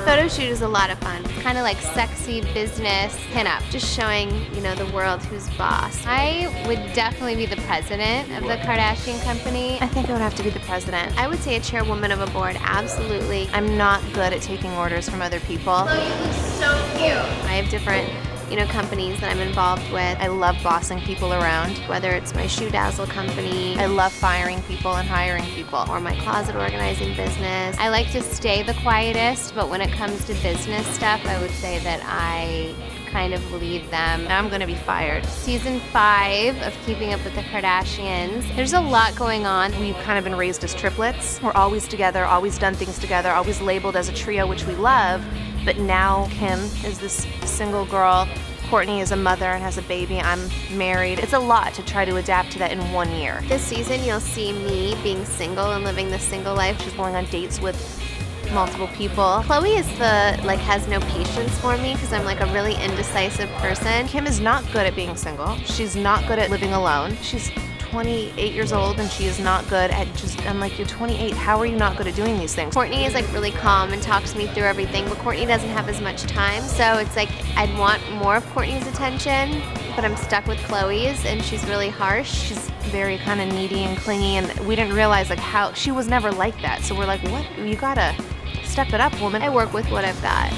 photo shoot is a lot of fun. It's kind of like sexy business pinup, just showing, you know, the world who's boss. I would definitely be the president of the Kardashian company. I think I would have to be the president. I would say a chairwoman of a board, absolutely. I'm not good at taking orders from other people. Oh, you look so cute. I have different you know, companies that I'm involved with. I love bossing people around. Whether it's my ShoeDazzle company. I love firing people and hiring people. Or my closet organizing business. I like to stay the quietest, but when it comes to business stuff, I would say that I kind of lead them. I'm gonna be fired. Season five of Keeping Up with the Kardashians. There's a lot going on. We've kind of been raised as triplets. We're always together, always done things together, always labeled as a trio, which we love. But now Kim is this single girl. Kourtney is a mother and has a baby. I'm married. It's a lot to try to adapt to that in one year. This season, you'll see me being single and living the single life. She's going on dates with multiple people. Khloe is the, like, has no patience for me because I'm like a really indecisive person. Kim is not good at being single. She's not good at living alone. She's 28 years old and she is not good at just, I'm like, you're 28, how are you not good at doing these things? Kourtney is like really calm and talks me through everything, but Kourtney doesn't have as much time, so it's like I'd want more of Kourtney's attention, but I'm stuck with Khloe's and she's really harsh. She's very kind of needy and clingy and we didn't realize like how, she was never like that, so we're like, what, you gotta step it up, woman. I work with what I've got.